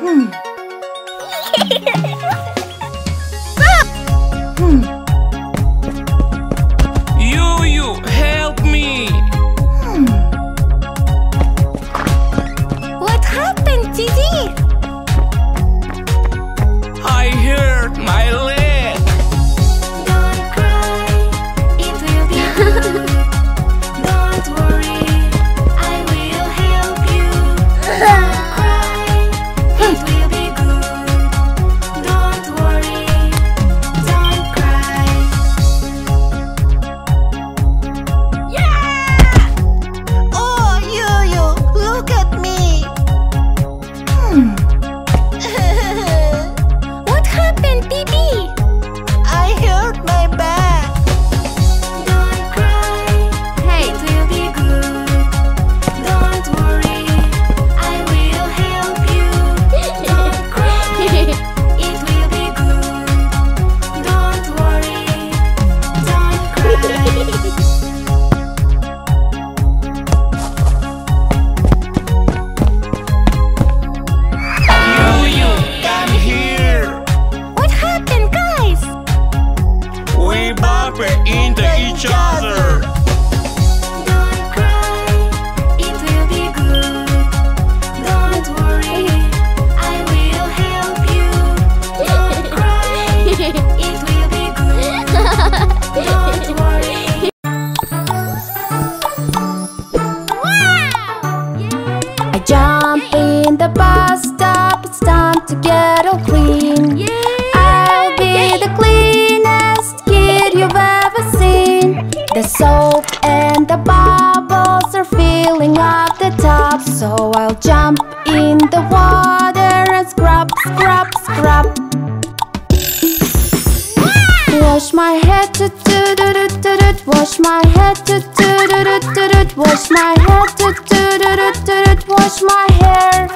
嗯。Jump in the bus stop, it's time to get all clean. Wash my head to do do do do do. Wash my head to do do do do do. Wash my head to do do do do do. Wash my hair.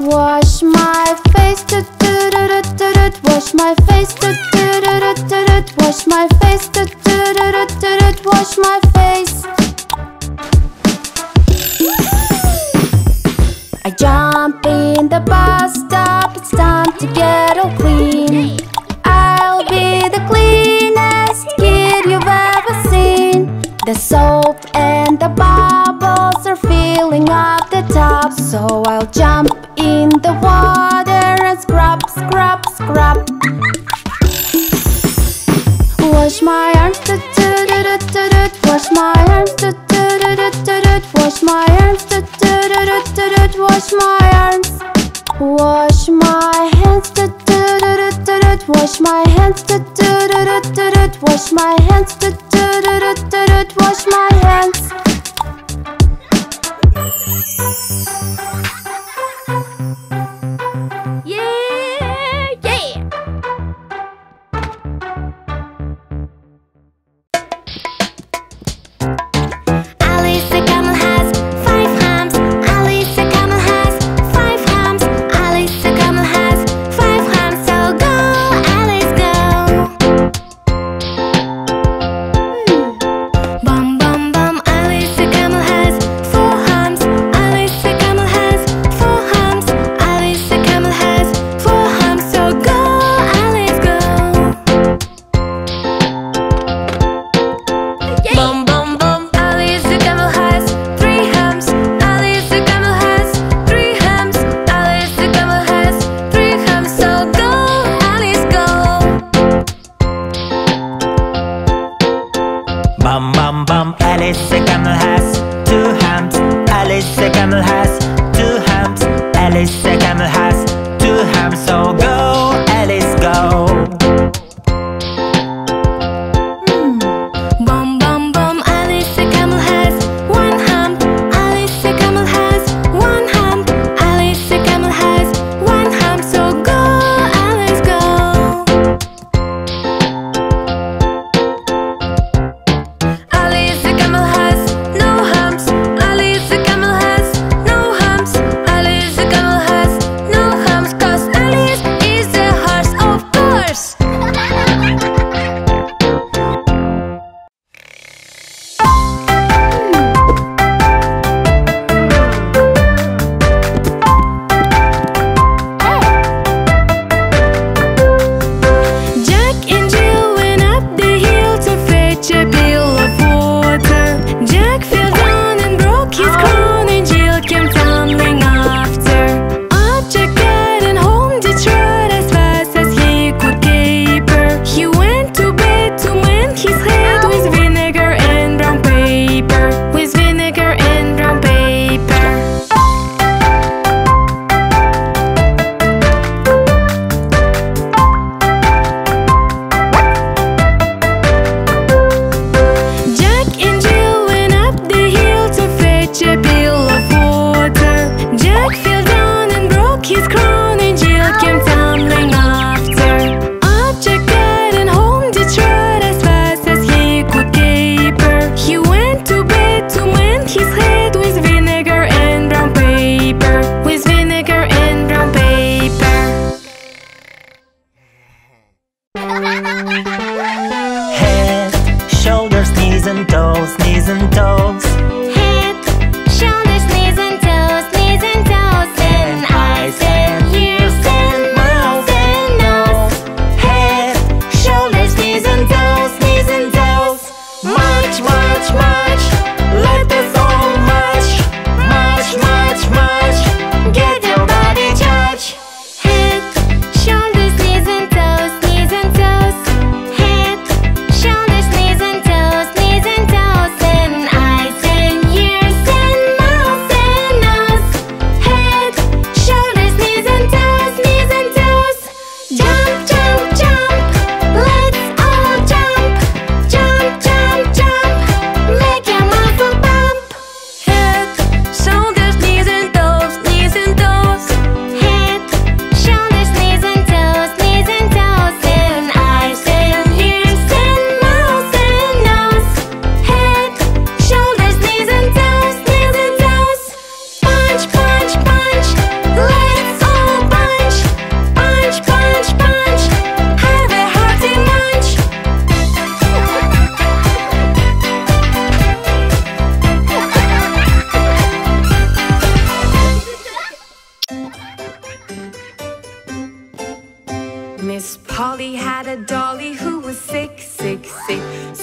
Wash my face to do do do do do. Wash my face to do do do do do. Wash my face to do do do do do. Wash my face. I jump in the bus stop. It's time to get all clean. soap and the bubbles are filling up the tub So I'll jump in the water camel has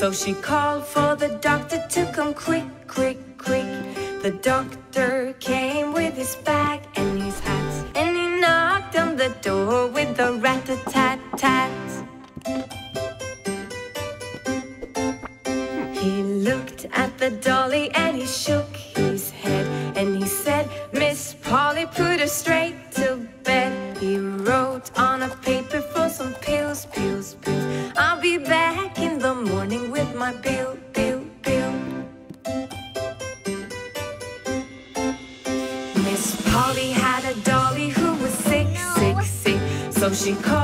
So she called for the doctor to come quick, quick, quick. The doctor came with his bag and his hat, and he knocked on the door with a rat-a-tat-tat. He looked at the dolly and he shook his head, and he said, Miss Polly, put her straight to bed. He wrote on a paper. she called.